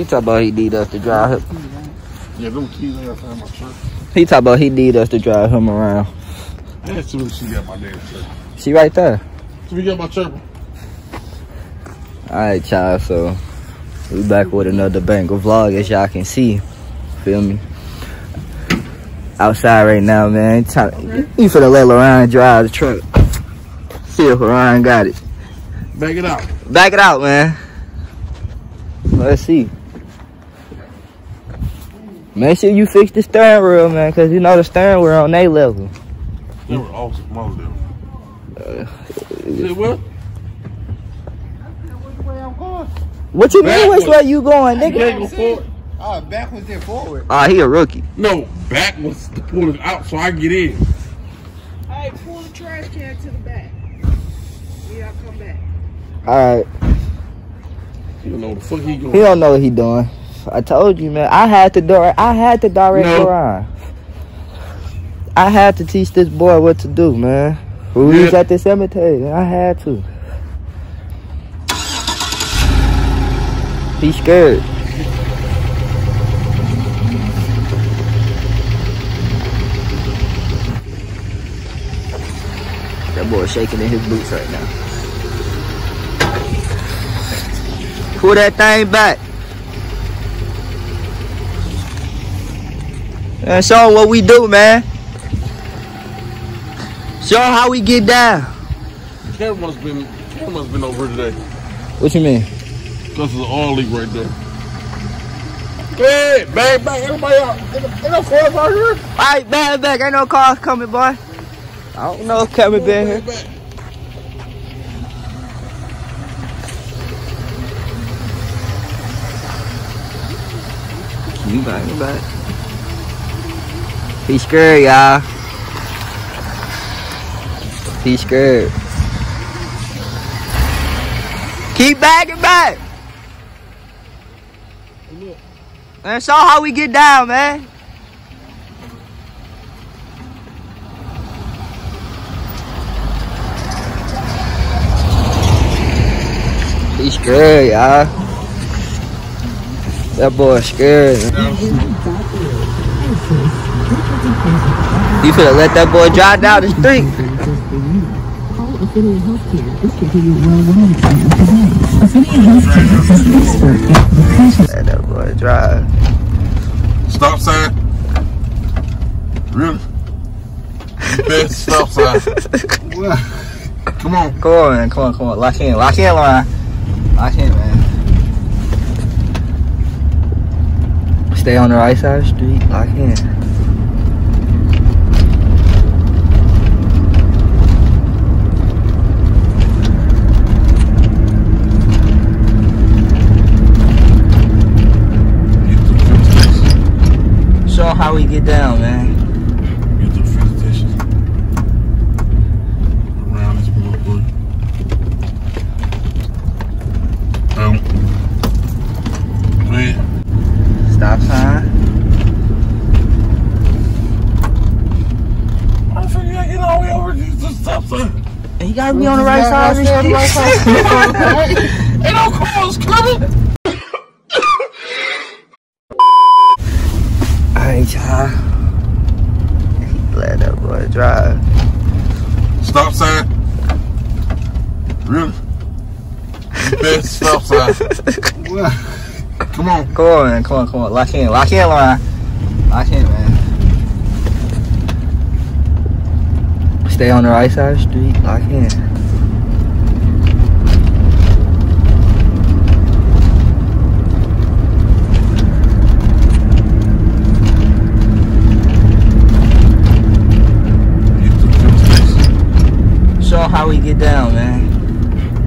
He talk about he need us to drive him. Yeah, them keys got to my shirt. He talk about he need us to drive him around. Soon as she got my damn shirt. She right there. So we got my shirt. All right, child. So we back with another banger vlog, as y'all can see. Feel me? Outside right now, man. Time, you finna let Lorraine drive the truck. See if Lorraine got it. Back it out. Back it out, man. Let's see. Make sure you fix the steering wheel, man, because you know the steering wheel on A level. They were awesome. Most of them. Uh, Say what? What you mean? Which Backwards. way you going, Can't nigga? go forward. Oh, backwards then forward. Ah, he a rookie. No, back was to pull it out so I can get in. Hey, pull the trash can to the back. Yeah, I'll come back. All right. You know the fuck he He don't know what he doing. I told you, man. I had to direct. I had to direct No. Quran. I had to teach this boy what to do, man. When we was at the cemetery, I had to. He scared. That boy shaking in his boots right now. Pull that thing back. And show what we do, man. Show how we get down. Camera's been camera's been over today. What you mean? Cause there's an oil leak right there. Hey, bang, bang, everybody out. Ain't no- ain't no cars out here. Alright, back, back. Ain't no cars coming, boy. I don't know if Kevin been here. Bang. You back, you back. He scared, y'all. He scared. Keep backing back. Man, show how we get down, man. He scared, y'all. That boy scared. You finna let that boy drive down the street. Call Affinity Healthcare. Discontinue worldwide appointment today. Affinity Healthcare is expert at depression. Let that boy drive. Stop sign. Really? Best stop sign. Come on. Come on, man. Come on, come on. Lock in. Lock in, Lauren. Lock in, man. Stay on the right side of the street. Lock in. How we get down, man. Get to the. Around this motherfucker. Um. Man. Stop sign. I figured I get all the way over to the stop sign. And you gotta be on the right side of the street. Ain't no cars coming. Alright, Let that boy drive. Stop sign. Really? Best stop sign. Come on. Come on, man. Come on, come on. Lock in. Lock in, Lauren. Lock in, man. Stay on the right side of the street. Lock in. Get to the filling station. Show 'em how we get down, man.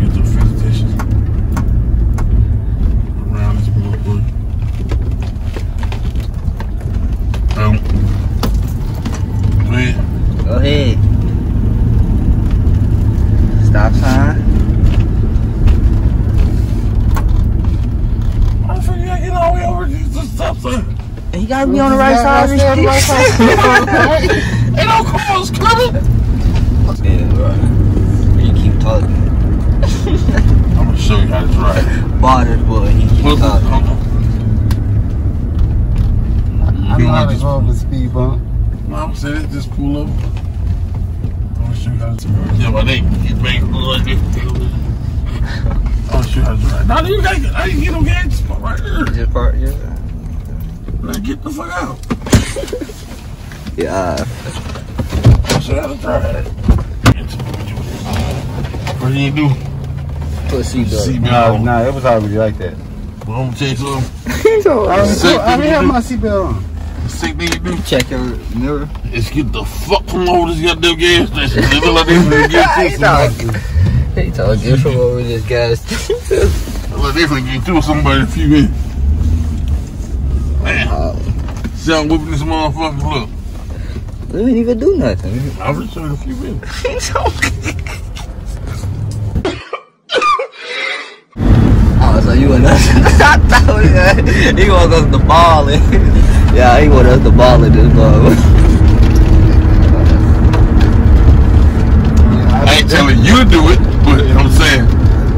Get to the filling station. Around this motherfucker. Um. Man. Go ahead. Stop sign. I figured I get all the way over to the stop sign. And you gotta be on the right side of the street. Ain't no cars coming. Yeah, bro. You keep talking. I'm gonna show you how to drive. Bother boy. He keep Look, talking. hold on. I feel know how like to just go over the speed bump. Mom said it, just pull up. I'll show you how to drive. Yeah, but they get back like this. I'll show you how to drive. Nah, you gotta get, I didn't get no gas spot right there. Just part, yeah. Now get the fuck out. Yeah. I'll show you how to drive. What do you do? Put seatbelt. Seatbelt No, on. no, it was already like that. Well, I'm gonna tell you something. Oh, I already, Sick I already have you my seatbelt on. The sick thing you do Check your mirror. is get the fuck from over this goddamn gas station. They look like they finna get He through somebody. talking. He talking from over this gas station. Look like they finna get through somebody in a few minutes. Man, Oh, see I'm whooping this motherfucker. Look, we didn't even do nothing. I'll return in a few minutes. So you us? I thought yeah, he want us to ball it. yeah, he want us to ball it this ball. I ain't telling you to do it, but you know what I'm saying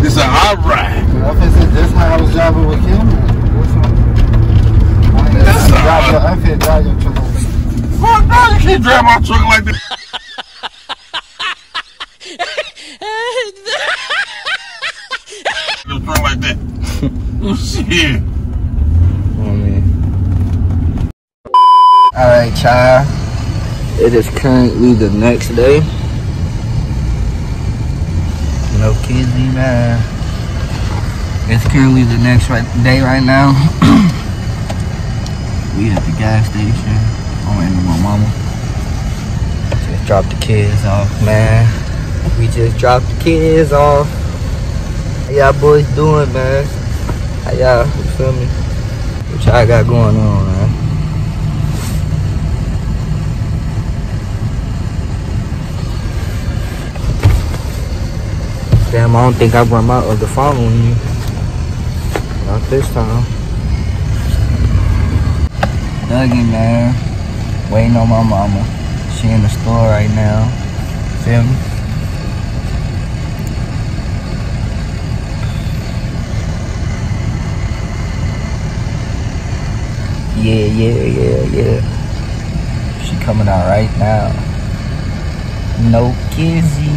this is I ride. I said that's how I was driving with Kim. What's wrong? I ain't That's your, I drive your truck. Fuck no, you can't drive my truck like this. Like that. Alright, child. It is currently the next day. No kizzy, man. It's currently the next right, day right now. we at the gas station. I'm waiting on my mama. Just dropped the kids off, man. We just dropped the kids off. How y'all boys doing, man? How y'all, you feel me? What y'all got going on, man? Damn, I don't think I brought my other phone with me. Not this time. Dougie, man. Waiting on my mama. She in the store right now. Feel me? Yeah, yeah, yeah, yeah. She coming out right now. No kizzy.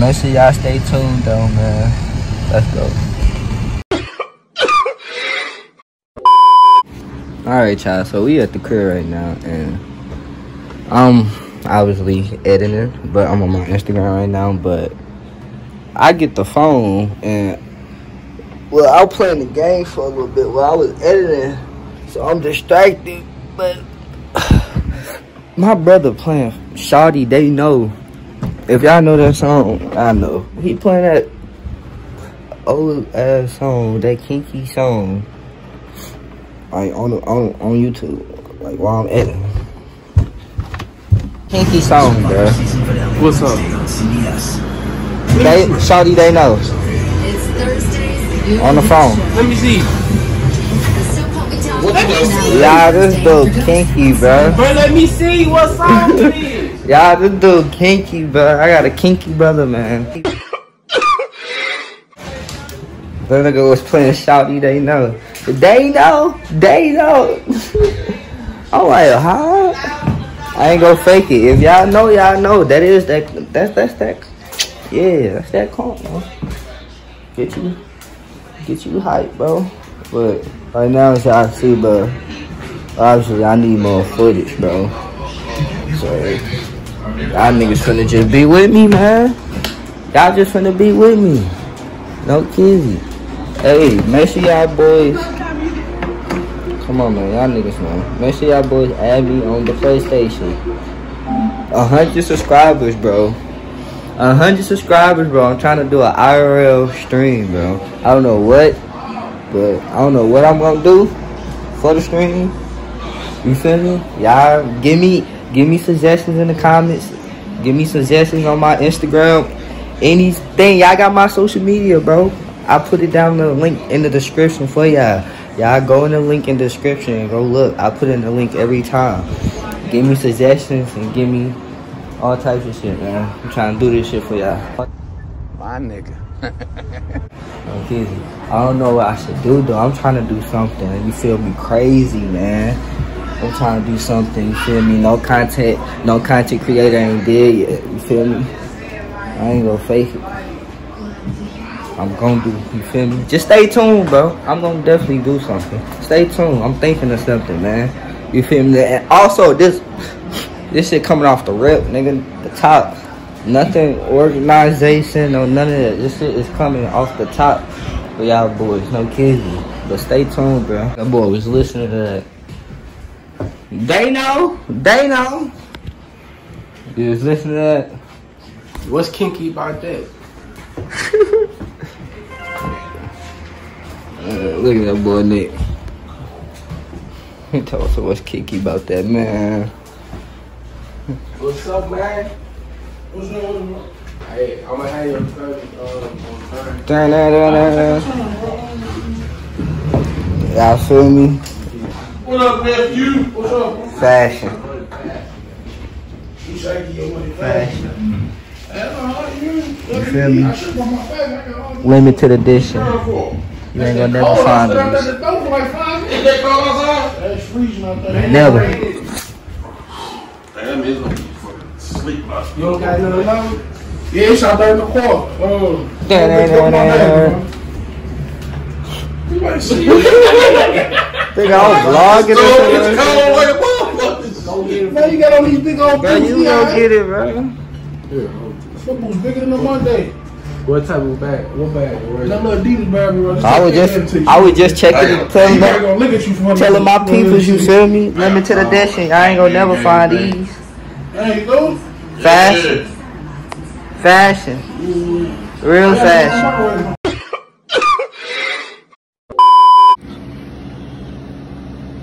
Make sure y'all stay tuned though, man. Let's go. Alright, y'all. So we at the crib right now, and I'm obviously editing, but I'm on my Instagram right now. But I get the phone, and well, I was playing the game for a little bit while I was editing, so I'm distracted. But my brother playing Shawty, they know. If y'all know that song, I know. He playing that old ass song, that kinky song. Like on on on YouTube. Like while I'm editing. Kinky song, bro. What's up? They Shawty they know. It's Thursdays. On the phone. Let me see. Y'all this dude kinky, bro. But let me see what song it is. Y'all this dude kinky, bro. I got a kinky brother, man. That nigga was playing Shawty, they know. They know, they know. I'm like, huh? I ain't gonna fake it. If y'all know, y'all know. That is that. That's that's that. Yeah, that's that comp, man. Get you, get you hype, bro. But right now, it's y'all see, bro. Obviously, I need more footage, bro. So y'all niggas finna just be with me, man. Y'all just finna be with me. No kizzy. Hey, make sure y'all boys. Come on, man. Y'all niggas, man. Make sure y'all boys add me on the PlayStation. A hundred subscribers, bro. A hundred subscribers, bro. I'm trying to do an IRL stream, bro. I don't know what, but I don't know what I'm gonna do for the stream. You feel me? Y'all give me give me suggestions in the comments. Give me suggestions on my Instagram. Anything. Y'all got my social media, bro. I put it down the link in the description for y'all. Y'all go in the link in the description and go look. I put in the link every time. Give me suggestions and give me all types of shit, man. I'm trying to do this shit for y'all. My nigga. I don't know what I should do though. I'm trying to do something. You feel me? Crazy, man. I'm trying to do something, you feel me? No content, no content creator ain't dead yet, you feel me? I ain't gonna fake it. I'm gonna do, you feel me? Just stay tuned, bro. I'm gonna definitely do something. Stay tuned. I'm thinking of something, man. You feel me? And also, this this shit coming off the rip, nigga. The top. Nothing organization or none of that. This shit is coming off the top for y'all boys. No kidding. But stay tuned, bro. That boy was listening to that. They know. They know. You was listening to that. What's kinky about that? Uh, look at that boy Nick. He told us what's kinky about that man. What's up, man? What's up? Hey, I'm gonna have your cousin uh, on Thursday. Dun, dun, dun, dun. Y'all feel me? What up, nephew? What's up? Fashion. You shaking your money Fashion. You feel me? I should want my bag. I got all the Limited edition. You ain't gonna never find That these. that door for like five minutes. That door outside? That's freezing out there. Never. Damn, it's gonna be fucking sleep last You don't got none of? Yeah, it's out there in the car. Oh. Dun. You might see. Think I was vlogging So or it's something? cold like a motherfucker. Man, you got all these big old Bro, boots. you gonna get it, bro. That boots bigger than a Monday. What type of bag? What bag? That little Adidas bag, bro. I was just, I was just checking it, telling You them, look at you for telling my peoples, you feel me? Limited edition. I ain't gonna never find these. There you go. Fashion. Fashion. Real fashion.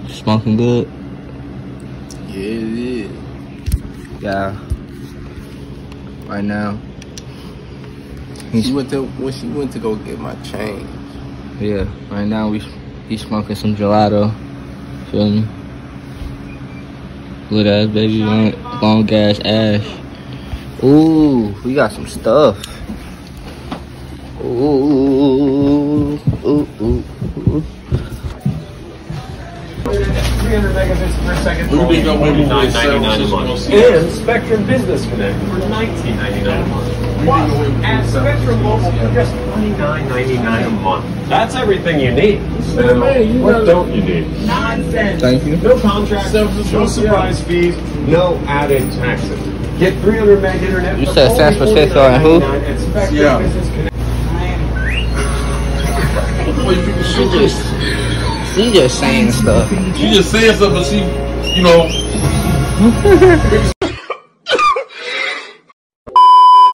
Smoking good? Yeah, it is. Yeah. Right now. She went to when she went to go get my change. Yeah. Right now we he smoking some gelato. Feel me? Good ass baby, long, long ass ash. Ooh, we got some stuff. Ooh, ooh, ooh, ooh. 300 megabits per second. Who think I'm waiting for this $9.99 a month. And Spectrum Business Connect for $19.99 a month. Plus, add Spectrum Mobile for just $29.99 a month. That's everything you need. So, what don't you need? Nonsense. Thank you. No contracts, no surprise fees, no added taxes. Get 300 meg internet. You said San Francisco and who? $49.99 at Spectrum Yeah. She just, she just saying stuff. She just saying something, but she, you know,